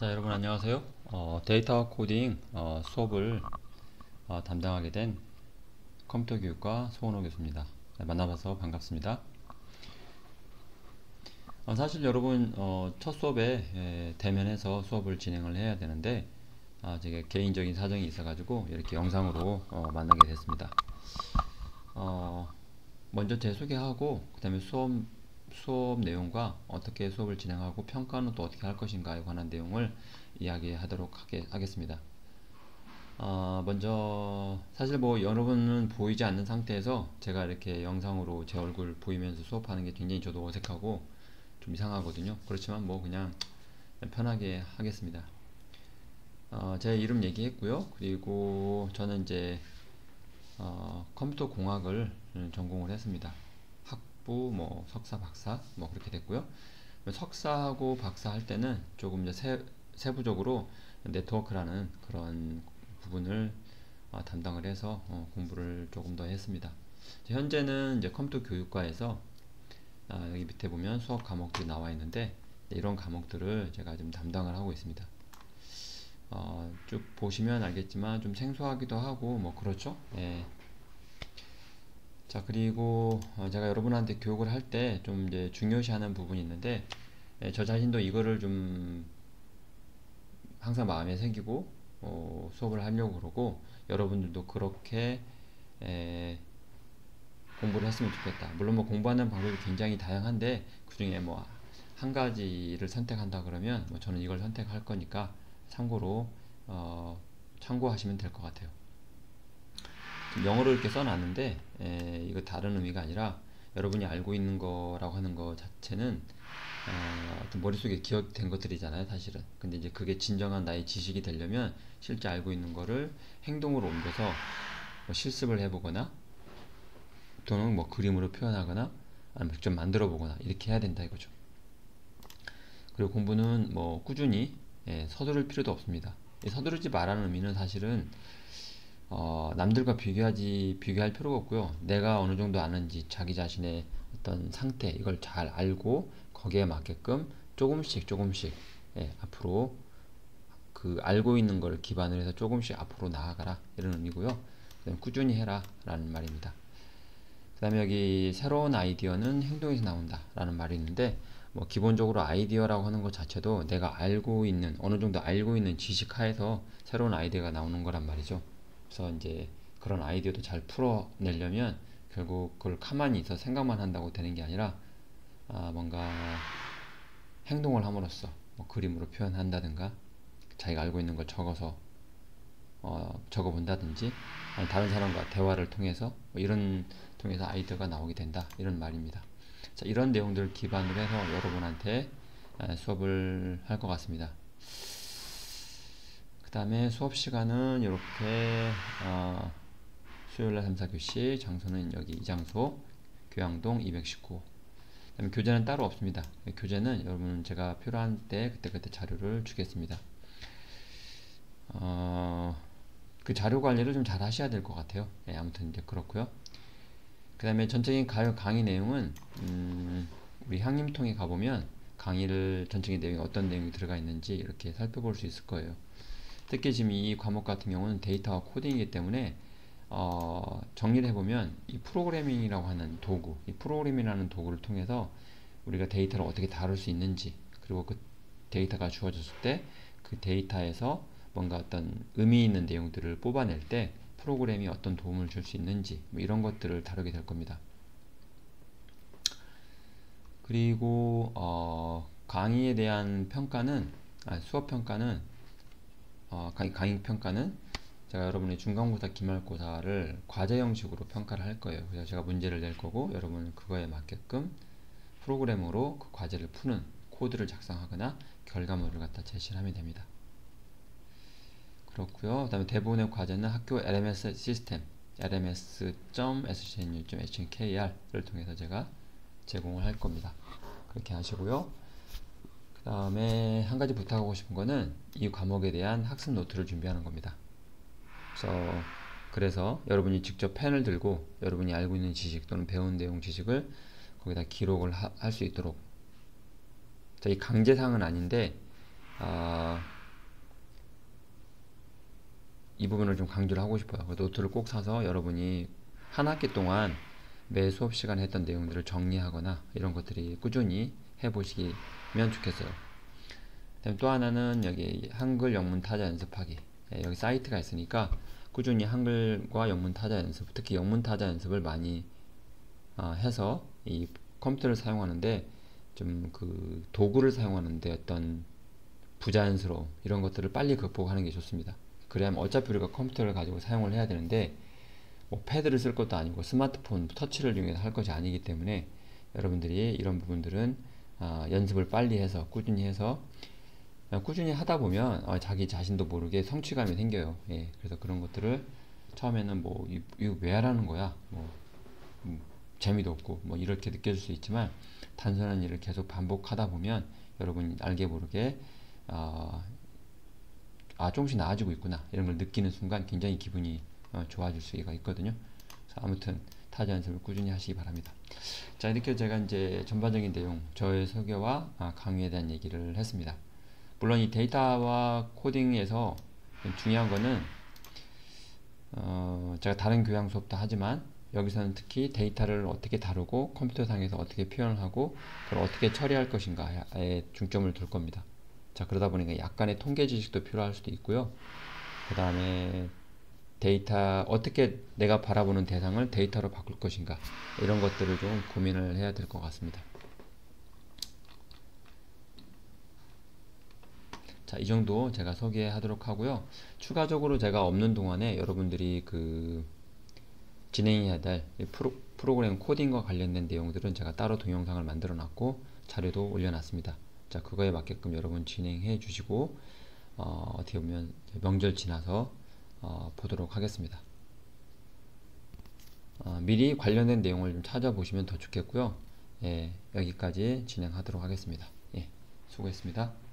자 여러분 안녕하세요. 어, 데이터 코딩 어, 수업을 어, 담당하게 된 컴퓨터 교육과 소원호 교수입니다. 네, 만나봐서 반갑습니다. 어, 사실 여러분 어, 첫 수업에 에, 대면해서 수업을 진행을 해야 되는데 아, 제가 개인적인 사정이 있어 가지고 이렇게 영상으로 어, 만나게 됐습니다. 어, 먼저 제 소개하고 그 다음에 수업 수업 내용과 어떻게 수업을 진행하고 평가는 또 어떻게 할 것인가에 관한 내용을 이야기하도록 하게, 하겠습니다. 어, 먼저 사실 뭐 여러분은 보이지 않는 상태에서 제가 이렇게 영상으로 제 얼굴 보이면서 수업하는 게 굉장히 저도 어색하고 좀 이상하거든요. 그렇지만 뭐 그냥 편하게 하겠습니다. 어, 제 이름 얘기했고요. 그리고 저는 이제 어, 컴퓨터 공학을 전공을 했습니다. 학부, 뭐 석사, 박사 뭐 그렇게 됐고요. 석사하고 박사 할 때는 조금 이제 세, 세부적으로 네트워크라는 그런 부분을 어, 담당을 해서 어, 공부를 조금 더 했습니다. 현재는 이제 컴퓨터 교육과에서 아, 여기 밑에 보면 수업 과목들이 나와 있는데 이런 과목들을 제가 좀 담당을 하고 있습니다. 어, 쭉 보시면 알겠지만 좀 생소하기도 하고 뭐 그렇죠. 예. 자 그리고 어, 제가 여러분한테 교육을 할 때 좀 이제 중요시하는 부분이 있는데 예, 저 자신도 이거를 좀 항상 마음에 새기고 어, 수업을 하려고 그러고 여러분들도 그렇게 에, 공부를 했으면 좋겠다. 물론 뭐 공부하는 방법이 굉장히 다양한데 그 중에 뭐 한 가지를 선택한다 그러면 뭐 저는 이걸 선택할 거니까 참고로 어, 참고하시면 될 것 같아요. 영어로 이렇게 써놨는데 에, 이거 다른 의미가 아니라 여러분이 알고 있는 거라고 하는 거 자체는 어, 머릿속에 기억된 것들이잖아요 사실은. 근데 이제 그게 진정한 나의 지식이 되려면 실제 알고 있는 거를 행동으로 옮겨서 뭐 실습을 해보거나 또는 뭐 그림으로 표현하거나 아니면 직접 만들어 보거나 이렇게 해야 된다 이거죠. 그리고 공부는 뭐 꾸준히 예, 서두를 필요도 없습니다. 서두르지 말라는 의미는 사실은 어, 남들과 비교하지 비교할 필요가 없고요. 내가 어느 정도 아는지 자기 자신의 어떤 상태 이걸 잘 알고 거기에 맞게끔 조금씩 조금씩 예, 앞으로 그 알고 있는 걸 기반으로 해서 조금씩 앞으로 나아가라 이런 의미고요. 꾸준히 해라 라는 말입니다. 그 다음에 여기 새로운 아이디어는 행동에서 나온다 라는 말이 있는데 뭐 기본적으로 아이디어라고 하는 것 자체도 내가 알고 있는 어느 정도 알고 있는 지식 하에서 새로운 아이디어가 나오는 거란 말이죠. 그래서 이제 그런 아이디어도 잘 풀어내려면 결국 그걸 가만히 있어 생각만 한다고 되는 게 아니라 아 뭔가 행동을 함으로써 뭐 그림으로 표현한다든가 자기가 알고 있는 걸 적어서 어 적어 본다든지 다른 사람과 대화를 통해서 뭐 이런 통해서 아이디어가 나오게 된다 이런 말입니다. 자 이런 내용들을 기반으로 해서 여러분한테 수업을 할 것 같습니다. 그 다음에 수업 시간은 이렇게 어, 수요일날 3, 4교시 장소는 여기 이 장소 교양동 219 그다음에 교재는 따로 없습니다. 교재는 여러분 제가 필요한 때 그때그때 자료를 주겠습니다. 어, 그 자료 관리를 좀 잘 하셔야 될 것 같아요. 네, 아무튼 이제 그렇고요. 그 다음에 전적인 강의 내용은 음, 우리 향림통에 가보면 강의를 전적인 내용이 어떤 내용이 들어가 있는지 이렇게 살펴볼 수 있을 거예요. 특히 지금 이 과목 같은 경우는 데이터와 코딩이기 때문에 어, 정리를 해보면 이 프로그래밍이라고 하는 도구, 이 프로그래밍이라는 도구를 통해서 우리가 데이터를 어떻게 다룰 수 있는지 그리고 그 데이터가 주어졌을 때 그 데이터에서 뭔가 어떤 의미 있는 내용들을 뽑아낼 때 프로그램이 어떤 도움을 줄 수 있는지 뭐 이런 것들을 다루게 될 겁니다. 그리고 어, 강의에 대한 평가는 아, 수업 평가는 어, 강의, 평가는 제가 여러분의 중간고사, 기말고사를 과제 형식으로 평가를 할 거예요. 그래서 제가 문제를 낼 거고 여러분은 그거에 맞게끔 프로그램으로 그 과제를 푸는 코드를 작성하거나 결과물을 갖다 제시를 하면 됩니다. 그렇고요. 그 다음에 대부분의 과제는 학교 LMS 시스템 lms.scnu.hnkr을 통해서 제가 제공을 할 겁니다. 그렇게 하시고요. 그 다음에 한 가지 부탁하고 싶은 거는 이 과목에 대한 학습 노트를 준비하는 겁니다. 그래서, 그래서 여러분이 직접 펜을 들고 여러분이 알고 있는 지식 또는 배운 내용 지식을 거기다 기록을 할 수 있도록 자, 이 강제상은 아닌데 아, 이 부분을 좀 강조를 하고 싶어요. 그 노트를 꼭 사서 여러분이 한 학기 동안 매 수업 시간에 했던 내용들을 정리하거나 이런 것들이 꾸준히 해보시면 좋겠어요. 그다음 또 하나는 여기 한글 영문 타자 연습하기. 예, 여기 사이트가 있으니까 꾸준히 한글과 영문 타자 연습, 특히 영문 타자 연습을 많이 아, 해서 이 컴퓨터를 사용하는데 좀 그 도구를 사용하는데 어떤 부자연스러움 이런 것들을 빨리 극복하는 게 좋습니다. 그래야면 어차피 우리가 컴퓨터를 가지고 사용을 해야 되는데 뭐 패드를 쓸 것도 아니고 스마트폰 터치를 이용해서 할 것이 아니기 때문에 여러분들이 이런 부분들은 아, 연습을 빨리 해서 꾸준히 해서 아, 꾸준히 하다 보면 어, 자기 자신도 모르게 성취감이 생겨요. 예, 그래서 그런 것들을 처음에는 뭐 이- 이거 왜 하라는 거야? 뭐 음, 재미도 없고 뭐 이렇게 느껴질 수 있지만 단순한 일을 계속 반복하다 보면 여러분이 알게 모르게 아, 아 조금씩 나아지고 있구나 이런 걸 느끼는 순간 굉장히 기분이 어, 좋아질 수가 있거든요. 아무튼 타자 연습을 꾸준히 하시기 바랍니다. 자 이렇게 제가 이제 전반적인 내용 저의 소개와 아, 강의에 대한 얘기를 했습니다. 물론 이 데이터와 코딩에서 중요한 거는 어, 제가 다른 교양 수업도 하지만 여기서는 특히 데이터를 어떻게 다루고 컴퓨터상에서 어떻게 표현을 하고 그걸 어떻게 처리할 것인가에 중점을 둘 겁니다. 자 그러다 보니까 약간의 통계 지식도 필요할 수도 있고요. 그 다음에 데이터 어떻게 내가 바라보는 대상을 데이터로 바꿀 것인가 이런 것들을 좀 고민을 해야 될 것 같습니다. 자, 이 정도 제가 소개하도록 하고요. 추가적으로 제가 없는 동안에 여러분들이 그 진행해야 될이 프로, 프로그램 코딩과 관련된 내용들은 제가 따로 동영상을 만들어 놨고 자료도 올려놨습니다. 자, 그거에 맞게끔 여러분 진행해 주시고 어, 어떻게 보면 명절 지나서 어, 보도록 하겠습니다. 어, 미리 관련된 내용을 좀 찾아보시면 더 좋겠고요. 예, 여기까지 진행하도록 하겠습니다. 예, 수고했습니다.